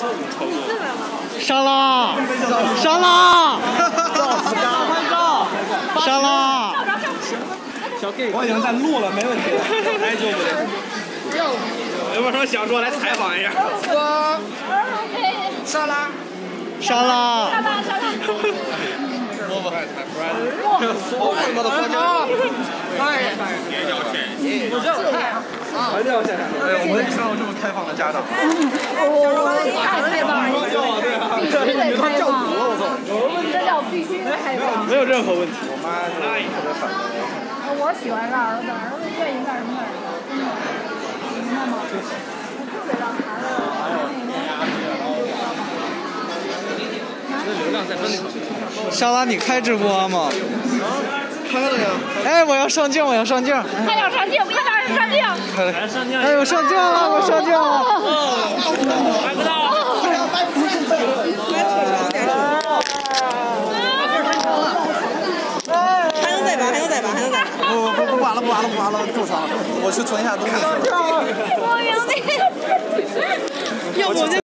上啦！上啦！上啦！我已经在录了，没问题。哎，就不要。有没有什么想说来采访一下？我上啦！上啦！我不太太 friend。我他妈的发家！哎，我这我看。一定要现场。哎，我们遇上这么开放的家长。太开放这叫必须得开放。没有任何问题。我妈是特别反对。我喜欢让儿子，儿子愿意干什么干什么，真的，明白吗？我特别让孩子。莎拉，你开直播吗？开了呀。哎，我要上镜，我要上镜。他要上镜，别让人上镜。来上镜。哎，我上镜了，我上镜了。不玩了，不玩了，不玩了，够长了。我去存一下东西。我明白。要不我就。